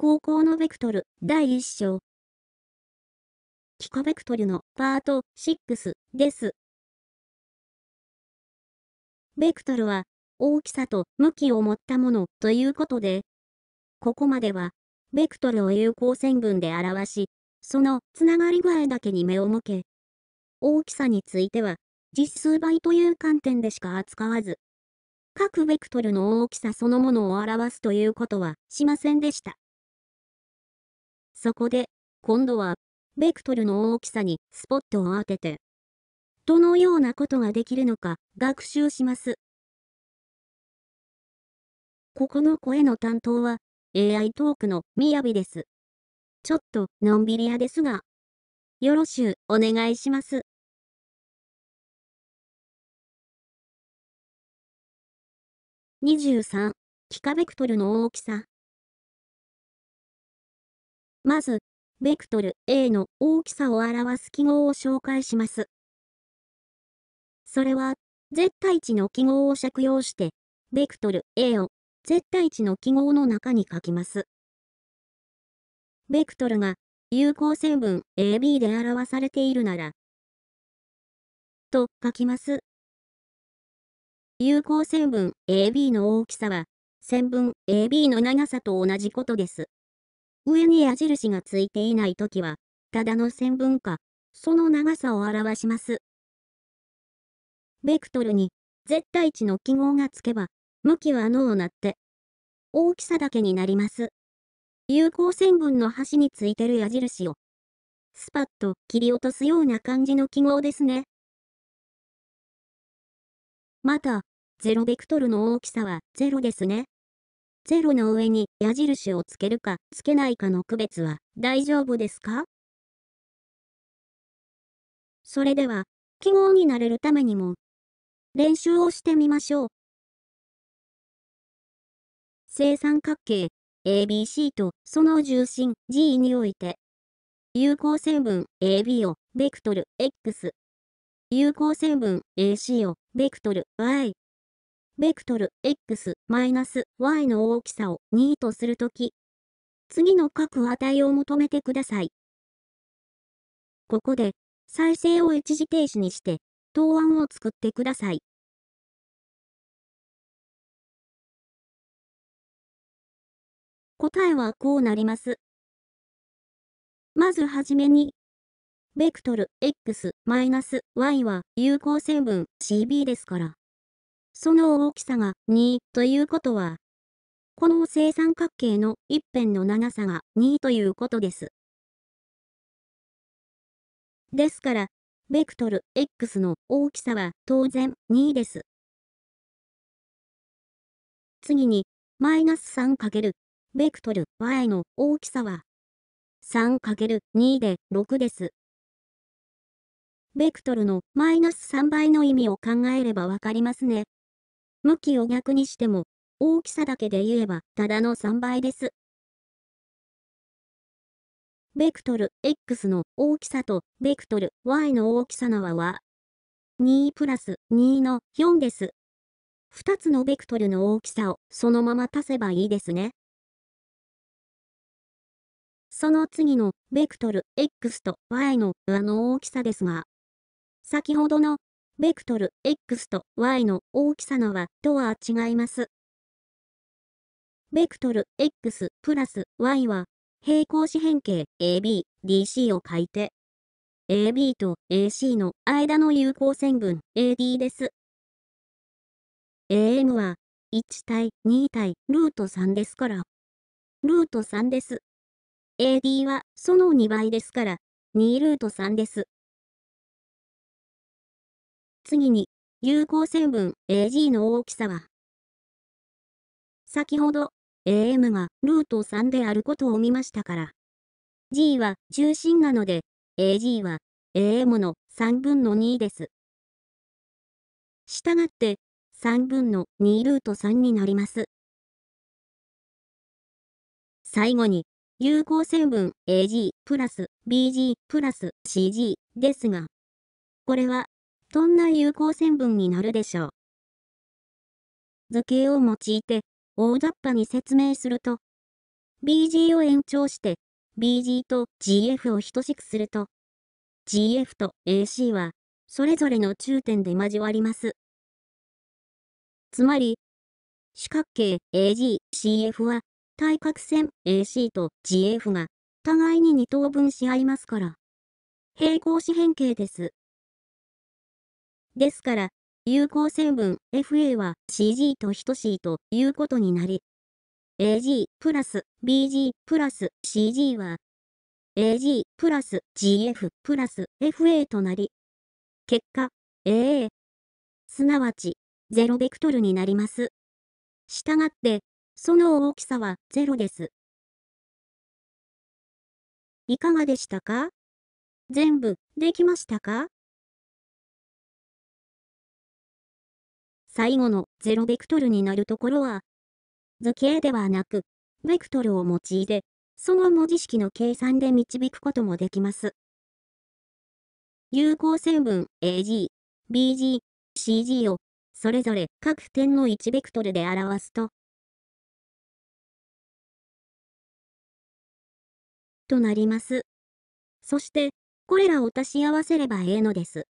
高校のベクトル第1章。キコベクトルのパート6です。ベクトルは大きさと向きを持ったものということで、ここまではベクトルを有効線分で表し、そのつながり具合だけに目を向け、大きさについては実数倍という観点でしか扱わず、各ベクトルの大きさそのものを表すということはしませんでした。そこで、今度は、ベクトルの大きさにスポットを当てて、どのようなことができるのか学習します。ここの声の担当は AI トークのみやびです。ちょっとのんびり屋ですが、よろしゅうお願いします。23、幾何ベクトルの大きさ。まず、ベクトル A の大きさを表す記号を紹介します。それは、絶対値の記号を借用して、ベクトル A を絶対値の記号の中に書きます。ベクトルが有効線分 AB で表されているなら、と書きます。有効線分 AB の大きさは、線分 AB の長さと同じことです。上に矢印がついていないときは、ただの線分か、その長さを表します。ベクトルに絶対値の記号がつけば、向きは脳をなって、大きさだけになります。有効線分の端についてる矢印を、スパッと切り落とすような感じの記号ですね。また、0ベクトルの大きさは0ですね。0の上に矢印をつけるかつけないかの区別は大丈夫ですか？それでは、記号になれるためにも、練習をしてみましょう。正三角形 ABC とその重心 G において、有効線分 AB をベクトル X、有効線分 AC をベクトル Y、ベクトル X x-y の大きさを2とするとき、次の各値を求めてください。ここで、再生を一時停止にして、答案を作ってください。答えはこうなります。まずはじめに、ベクトル x-y は有効線分 CB ですから、その大きさが2ということは、この正三角形の一辺の長さが2ということです。ですから、ベクトル x の大きさは当然2です。次に、マイナス 3× ベクトル y の大きさは 3×2 で6です。ベクトルのマイナス3倍の意味を考えればわかりますね。向きを逆にしても、大きさだけで言えば、ただの3倍です。ベクトル x の大きさとベクトル y の大きさの和は、2プラス2の4です。2つのベクトルの大きさをそのまま足せばいいですね。その次のベクトル x と y の和の大きさですが、先ほどのベクトル x と y の大きさの和とは違います。ベクトル x プラス y は平行四辺形 AB、DC を書いて、AB と AC の間の有効線分 AD です。AM は1対2対ルート3ですから、ルート3です。AD はその2倍ですから、2ルート3です。次に、有効線分 AG の大きさは、先ほど AM がルート3であることを見ましたから、G は中心なので、AG は AM の3分の2です。したがって、3分の2ルート3になります。最後に、有効線分 AG プラス BG プラス CG ですが、これはどんな有効線分になるでしょう？図形を用いて大雑把に説明すると、BG を延長して、BG と GF を等しくすると、GF と AC は、それぞれの中点で交わります。つまり、四角形 AGCF は、対角線 AC と GF が、互いに二等分し合いますから、平行四辺形です。ですから、有効線分 FA は CG と等しいということになり、AG プラス BG プラス CG は AG プラス GF プラス FA となり、結果 AA すなわち0ベクトルになります。したがって、その大きさは0です。いかがでしたか？全部できましたか？最後の0ベクトルになるところは図形ではなく、ベクトルを用いて、その文字式の計算で導くこともできます。有効線分 AG、BG、CG をそれぞれ各点の1ベクトルで表すと、となります。そして、これらを足し合わせればええのです。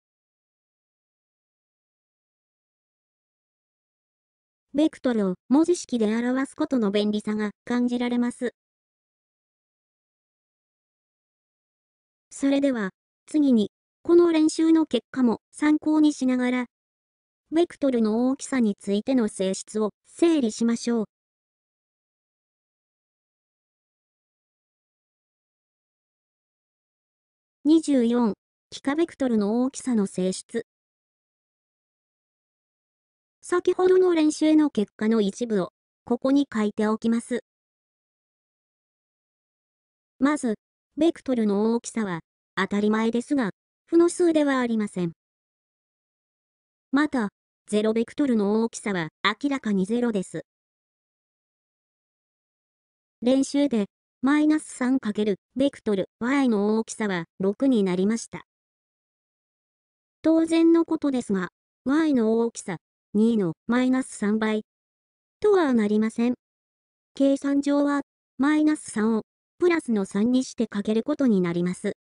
ベクトルを文字式で表すことの便利さが感じられます。それでは、次に、この練習の結果も参考にしながら、ベクトルの大きさについての性質を整理しましょう。24、幾何ベクトルの大きさの性質。先ほどの練習の結果の一部を、ここに書いておきます。まず、ベクトルの大きさは、当たり前ですが、負の数ではありません。また、0ベクトルの大きさは明らかに0です。練習で、マイナス 3× ベクトル y の大きさは6になりました。当然のことですが、y の大きさ2のマイナス3倍とはなりません。計算上はマイナス3をプラスの3にしてかけることになります。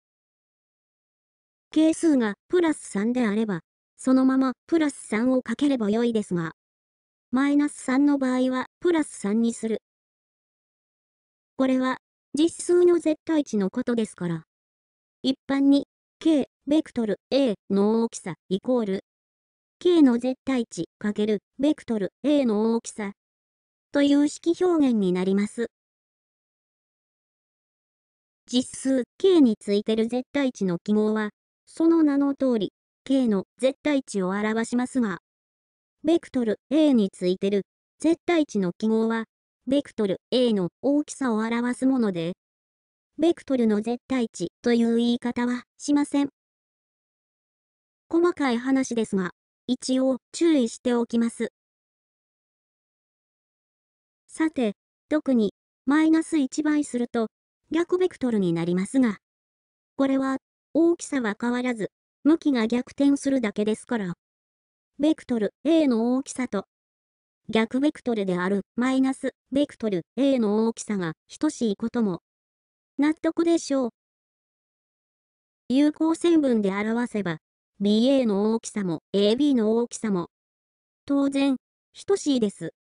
係数がプラス3であれば、そのままプラス3をかければよいですが、マイナス3の場合はプラス3にする。これは実数の絶対値のことですから。一般に k ベクトル a の大きさイコール k の絶対値かけるベクトル a の大きさという式表現になります。実数 k についてる絶対値の記号は、その名の通り k の絶対値を表しますが、ベクトル a についてる絶対値の記号は、ベクトル a の大きさを表すもので、ベクトルの絶対値という言い方はしません。細かい話ですが、一応注意しておきます。さて、特にマイナス1倍すると逆ベクトルになりますが、これは大きさは変わらず向きが逆転するだけですから、ベクトル A の大きさと逆ベクトルであるマイナスベクトル A の大きさが等しいことも納得でしょう。有効線分で表せば BA の大きさも AB の大きさも当然等しいです。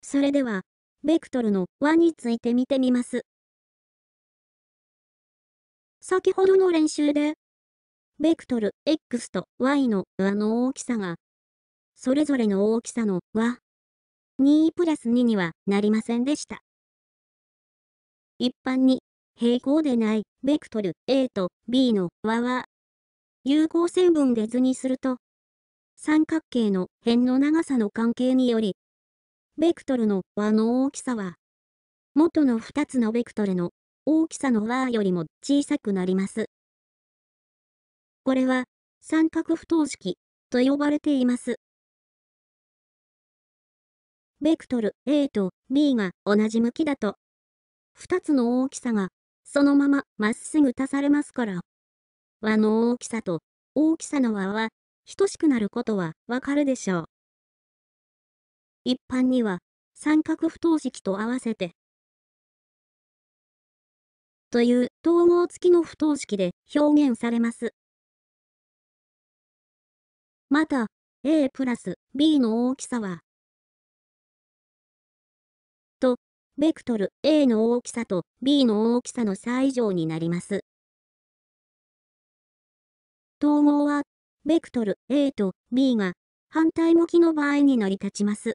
それでは、ベクトルの和について見てみます。先ほどの練習で、ベクトル x と y の和の大きさが、それぞれの大きさの和2プラス2にはなりませんでした。一般に平行でないベクトル A と B の和は、有効線分で図にすると、三角形の辺の長さの関係により、ベクトルの和の大きさは、元の2つのベクトルの大きさの和よりも小さくなります。これは三角不等式と呼ばれています。ベクトル A と B が同じ向きだと、2つの大きさがそのまままっすぐ足されますから。和の大きさと大きさの和は等しくなることはわかるでしょう。一般には三角不等式と合わせて、という統合付きの不等式で表現されます。また、a プラス b の大きさは、ベクトル a の大きさと b の大きさの差以上になります。統合は、ベクトル a と b が反対向きの場合に成り立ちます。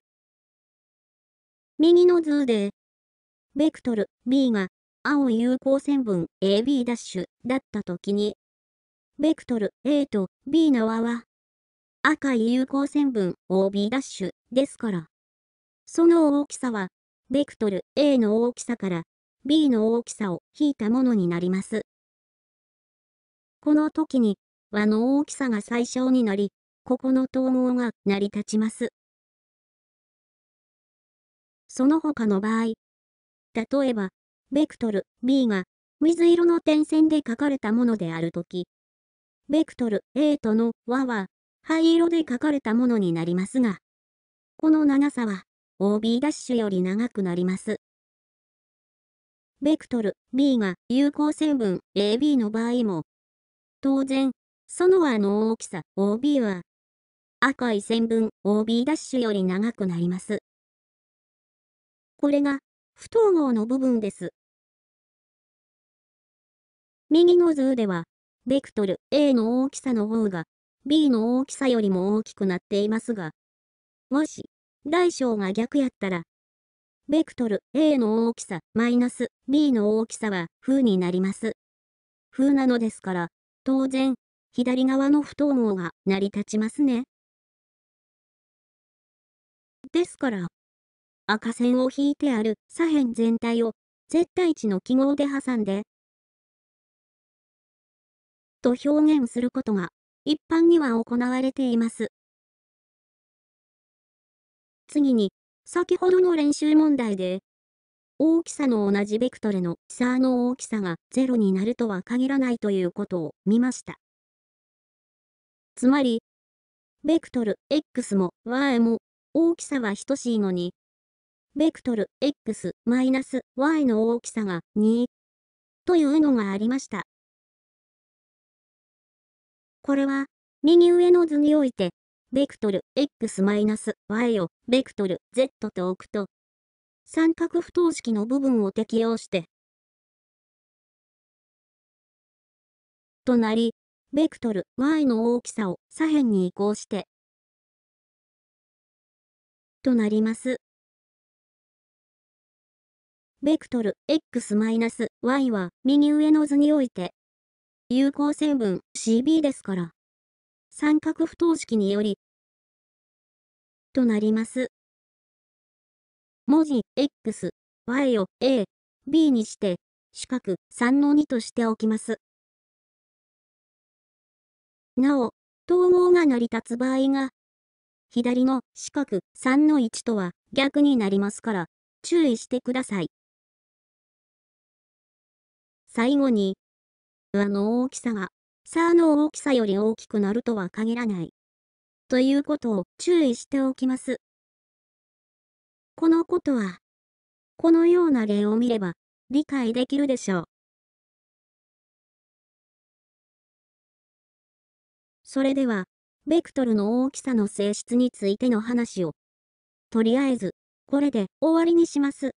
右の図で、ベクトル b が青有効線分 AB' だったときに、ベクトル A と B の和は赤い有効線分 OB' ですから、その大きさはベクトル A の大きさから B の大きさを引いたものになります。この時に和の大きさが最小になり、ここの統合が成り立ちます。その他の場合、例えば、ベクトル B が水色の点線で書かれたものであるとき、ベクトル A との和は灰色で書かれたものになりますが、この長さは OB' より長くなります。ベクトル B が有効線分 AB の場合も、当然、その和の大きさ OB は赤い線分 OB' より長くなります。これが不統合の部分です。右の図では、ベクトル A の大きさの方が B の大きさよりも大きくなっていますが、もし大小が逆やったら、ベクトル A の大きさマイナス B の大きさは負になります。負なのですから、当然、左側の不等号が成り立ちますね。ですから、赤線を引いてある左辺全体を絶対値の記号で挟んで、と表現することが一般には行われています。次に、先ほどの練習問題で、大きさの同じベクトルの差の大きさが0になるとは限らないということを見ました。つまり、ベクトル x も y も大きさは等しいのに、ベクトル x-y の大きさが2というのがありました。これは、右上の図において、ベクトル x-y をベクトル z と置くと、三角不等式の部分を適用して、となり、ベクトル y の大きさを左辺に移行して、となります。ベクトル x-y は右上の図において有効成分 CB ですから。三角不等式により、となります。文字 X、Y を A、B にして、四角3の2としておきます。なお、統合が成り立つ場合が、左の四角3の1とは逆になりますから、注意してください。最後に、和の大きさが、差の大きさより大きくなるとは限らない。ということを注意しておきます。このことは、このような例を見れば理解できるでしょう。それでは、ベクトルの大きさの性質についての話を、とりあえず、これで終わりにします。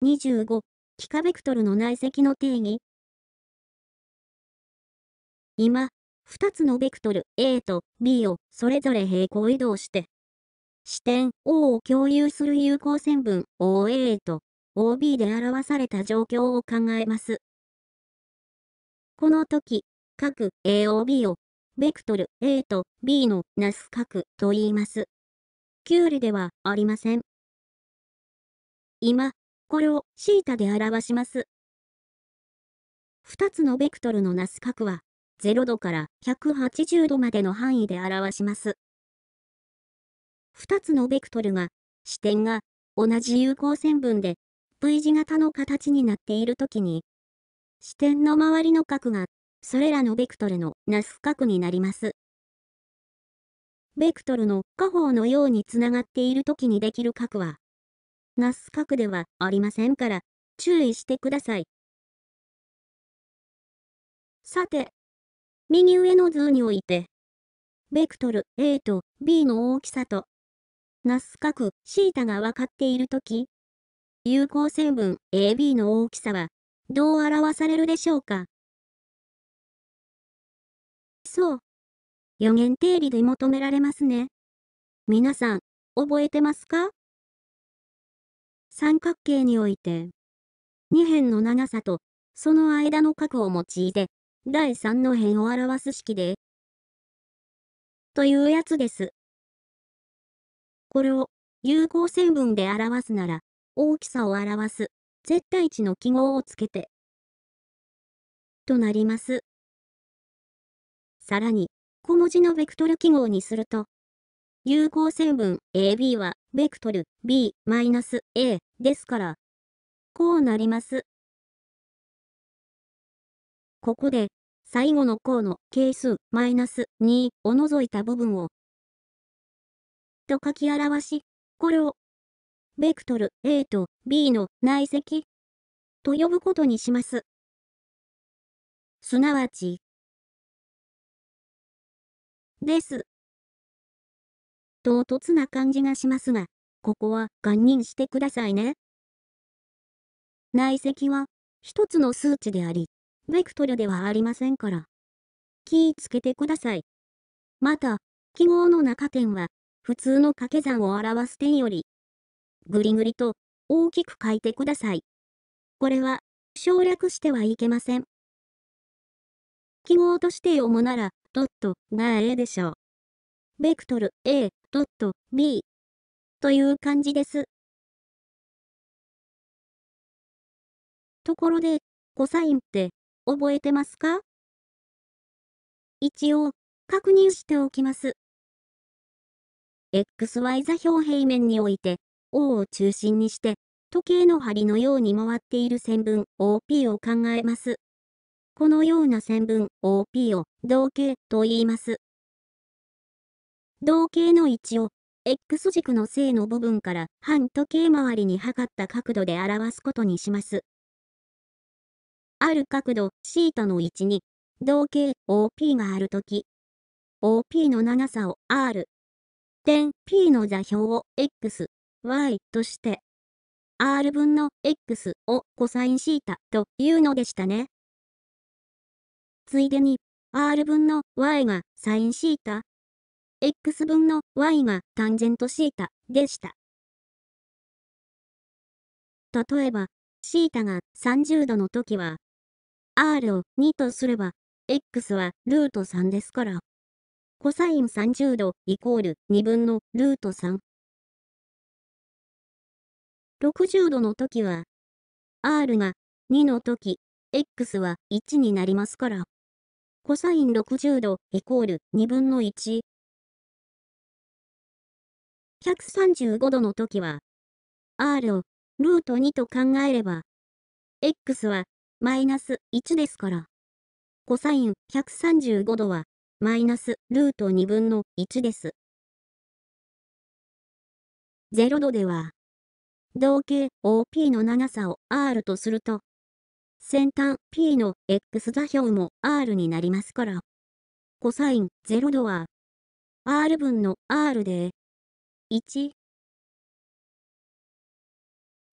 25、幾何ベクトルの内積の定義。今、2つのベクトル A と B をそれぞれ平行移動して、視点 O を共有する有効線分 OA と OB で表された状況を考えます。この時、各 AOB をベクトル A と B のなす角と言います。キュウリではありません。今、これをシータで表します。2つのベクトルのなす角は、0度から180度までの範囲で表します。2つのベクトルが、視点が同じ有効線分で V 字型の形になっているときに、視点の周りの角が、それらのベクトルのなす角になります。ベクトルの下方のようにつながっている時にできる角は、ナス角ではありませんから、注意してください。さて、右上の図において、ベクトル A と B の大きさと、ナス角 θ が分かっているとき、有効成分 AB の大きさはどう表されるでしょうか？そう。予言定理で求められますね。皆さん、覚えてますか？三角形において、2辺の長さとその間の角を用いて、第3の辺を表す式で、というやつです。これを有効線分で表すなら、大きさを表す絶対値の記号をつけて、となります。さらに、小文字のベクトル記号にすると、有効線分 AB はベクトル B-A ですから、こうなります。ここで、最後の項の係数2を除いた部分を、と書き表し、これを、ベクトル A と B の内積と呼ぶことにします。すなわち、です。唐突な感じがしますが、ここは堪忍してくださいね。内積は一つの数値であり、ベクトルではありませんから。気ぃつけてください。また、記号の中点は普通の掛け算を表す点より、ぐりぐりと大きく書いてください。これは省略してはいけません。記号として読むなら、ドットが A でしょう。ベクトル A ドット B という感じです。ところで、コサインって覚えてますか？一応、確認しておきます。XY 座標平面において、O を中心にして、時計の針のように回っている線分 OP を考えます。このような線分 OP を同型と言います。同型の位置を X 軸の正の部分から反時計回りに測った角度で表すことにします。ある角度 θ の位置に同型 OP があるとき、OP の長さを R、点 P の座標を X、Y として、R 分の X をコサイン θ というのでしたね。ついでに、r 分の y がサインシータ、x 分の y がタンジェントシータでした。例えば、シータが30度の時は、r を2とすれば、x はルート3ですから、コサイン30度イコール2分のルート3。60度の時は、r が2の時、x は1になりますから、コサイン60度イコール2分の1。135度の時は、R をルート2と考えれば、X はマイナス1ですから、コサイン135度はマイナスルート2分の1です。0度では、同型 OP の長さを R とすると、先端 P の X 座標も R になりますから。コサイン0度は R 分の R で1。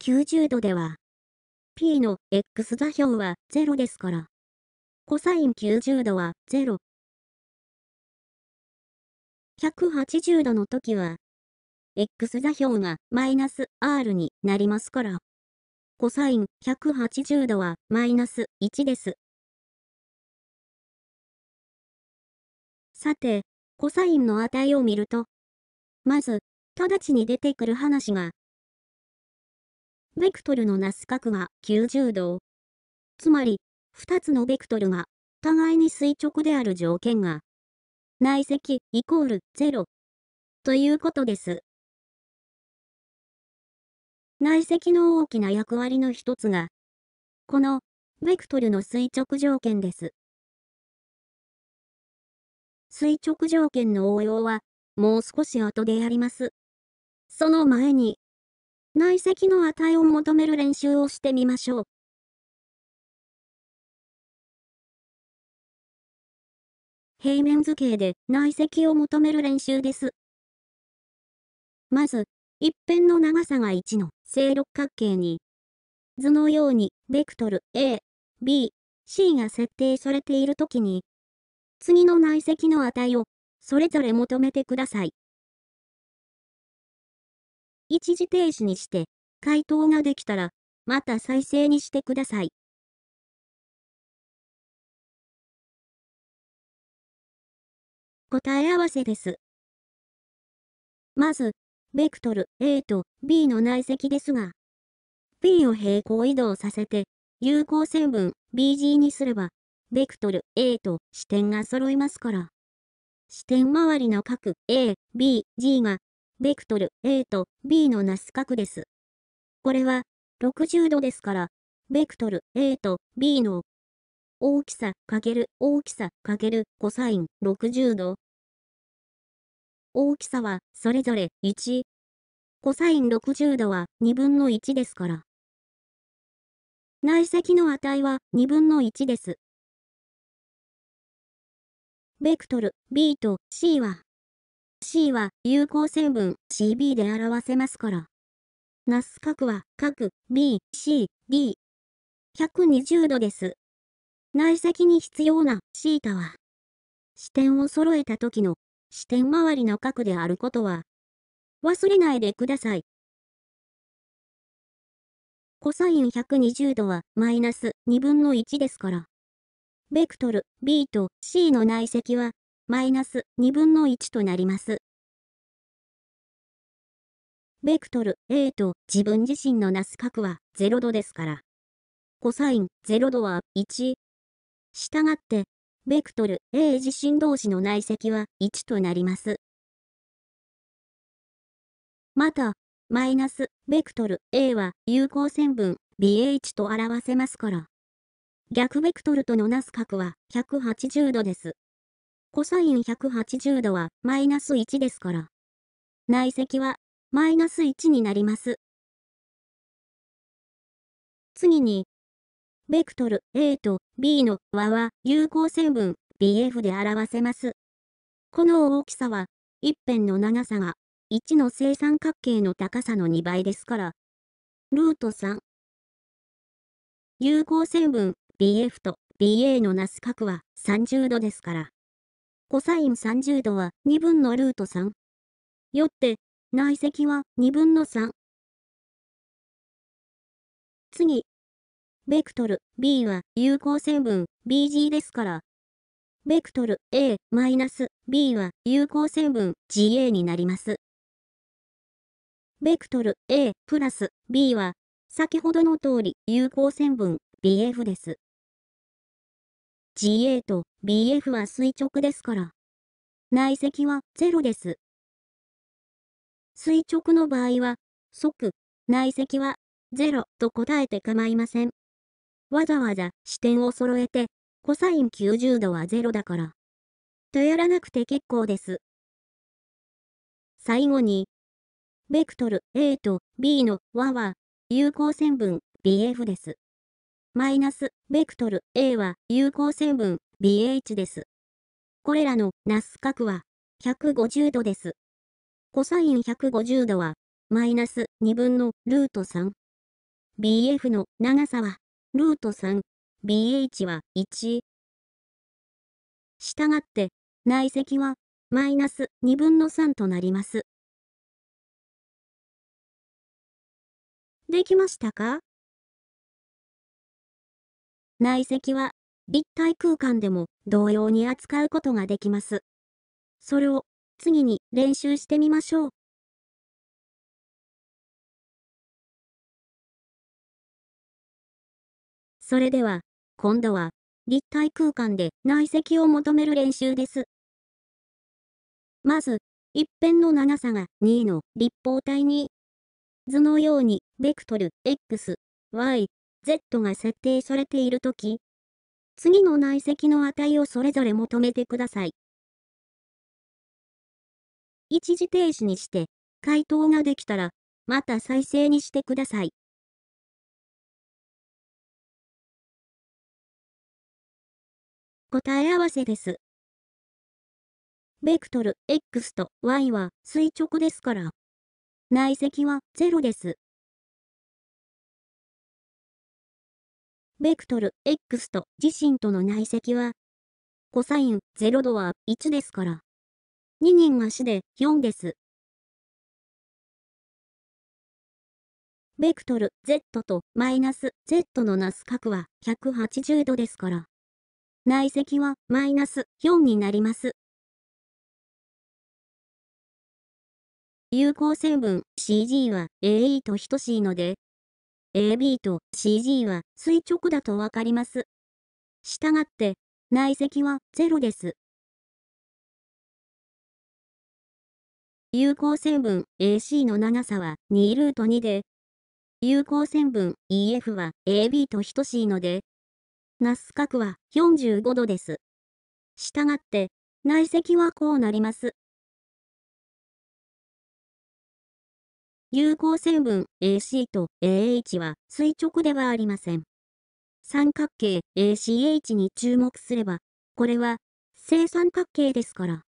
90度では P の X 座標は0ですから。コサイン90度は0。180度の時は X 座標がマイナス R になりますから。コサイン180度はマイナス1です。さて、コサインの値を見ると、まず、直ちに出てくる話が、ベクトルのなす角が90度。つまり、2つのベクトルが互いに垂直である条件が、内積イコール0ということです。内積の大きな役割の一つが、このベクトルの垂直条件です。垂直条件の応用はもう少し後でやります。その前に、内積の値を求める練習をしてみましょう。平面図形で内積を求める練習です。まず、一辺の長さが1の正六角形に、図のようにベクトル A、B、C が設定されているときに、次の内積の値をそれぞれ求めてください。一時停止にして回答ができたら、また再生にしてください。答え合わせです。まず、ベクトル A と B の内積ですが、B を平行移動させて、有効線分 BG にすれば、ベクトル A と視点が揃いますから。視点周りの角 A、B、G が、ベクトル A と B のなす角です。これは、60度ですから、ベクトル A と B の大きさかける大きさかけるコサイン60度。大きさはそれぞれ1。コサイン60度は2分の1ですから。内積の値は2分の1です。ベクトル B と C は C は有効線分 CB で表せますから。ナス角は角 B、C、D。120度です。内積に必要なシータは、視点を揃えた時の視点周りの角であることは、忘れないでください。コサイン120度はマイナス2分の1ですから。ベクトル B と C の内積はマイナス2分の1となります。ベクトル A と自分自身のなす角は0度ですから。コサイン0度は1、したがって、ベクトル A 自身同士の内積は1となります。また、マイナスベクトル A は有効線分 BH と表せますから。逆ベクトルとのなす角は180度です。コサイン180度はマイナス1ですから。内積はマイナス1になります。次に、ベクトル A と B の和は有効線分 BF で表せます。この大きさは、一辺の長さが1の正三角形の高さの2倍ですから、ルート3。有効線分 BF と BA のなす角は30度ですから、コサイン30度は2分のルート3。よって、内積は2分の3。次、ベクトル。B は有効線分。BG ですから、ベクトル。A マイナス。B は有効線分。GA になります。ベクトル。A プラス。B は先ほどの通り有効線分。BF です。GA と BF は垂直ですから、内積は0です。垂直の場合は、即、内積は0と答えて構いません。わざわざ視点を揃えて、コサイン90度は0だから。とやらなくて結構です。最後に、ベクトル A と B の和は有効線分 BF です。マイナスベクトル A は有効線分 BH です。これらのナス角は150度です。コサイン150度はマイナス2分のルート3。BF の長さはルート 3BH は1。したがって、内積はマイナス2分の3となります。できましたか？内積は立体空間でも同様に扱うことができます。それを次に練習してみましょう。それでは、今度は、立体空間で内積を求める練習です。まず、一辺の長さが2の立方体に、図のようにベクトル x、y、z が設定されているとき、次の内積の値をそれぞれ求めてください。一時停止にして、回答ができたら、また再生にしてください。答え合わせです。ベクトル X と Y は垂直ですから。内積は0です。ベクトル X と自身との内積は、コサイン0度は1ですから。2人足で4です。ベクトル Z とマイナス Z のなす角は180度ですから。内積はマイナス4になります。有効成分 CG は AE と等しいので、AB と CG は垂直だとわかります。したがって、内積は0です。有効線分 AC の長さは2ルート2で、有効線分 EF は AB と等しいので、ナス角は45度です。したがって、内積はこうなります。有効線分 AC と AH は垂直ではありません。三角形 ACH に注目すれば、これは正三角形ですから。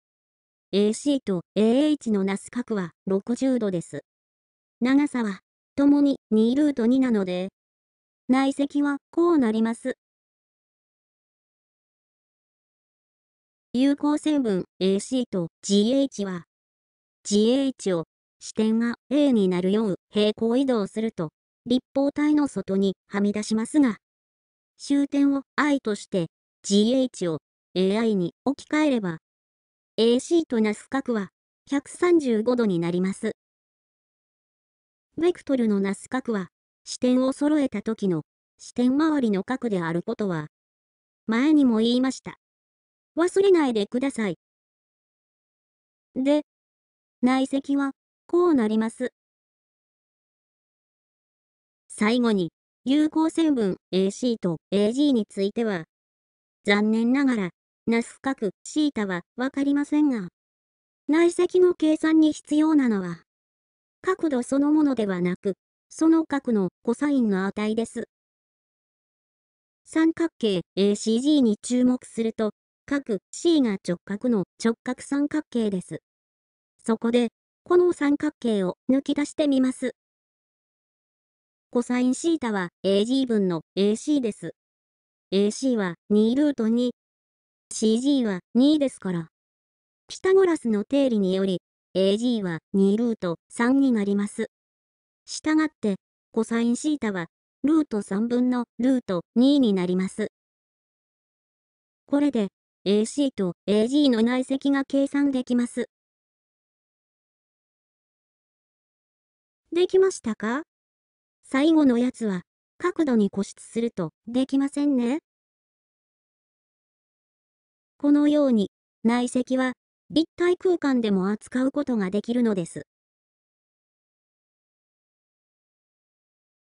AC と AH のなす角は60度です。長さはともに2ルート2なので、内積はこうなります。有効成分 AC と GH は、GH を視点が A になるよう平行移動すると、立方体の外にはみ出しますが、終点を I として GH を AI に置き換えれば、AC となす角は135度になります。ベクトルのなす角は、視点を揃えた時の視点周りの角であることは、前にも言いました。忘れないでください。で、内積は、こうなります。最後に、有効線分 AC と AG については、残念ながら、ナス角シータはわかりませんが、内積の計算に必要なのは、角度そのものではなく、その角のコサインの値です。三角形 ACG に注目すると、角 C が直角の直角三角形です。そこで、この三角形を抜き出してみます。コサインシータは AG 分の AC です。AC は2ルート 2CG は2ですから。ピタゴラスの定理により、AG は2ルート3になります。したがって、コサインシータは、ルート3分のルート2になります。これで、AC と AG の内積が計算できます。できましたか？最後のやつは、角度に固執するとできませんね。このように、内積は立体空間でも扱うことができるのです。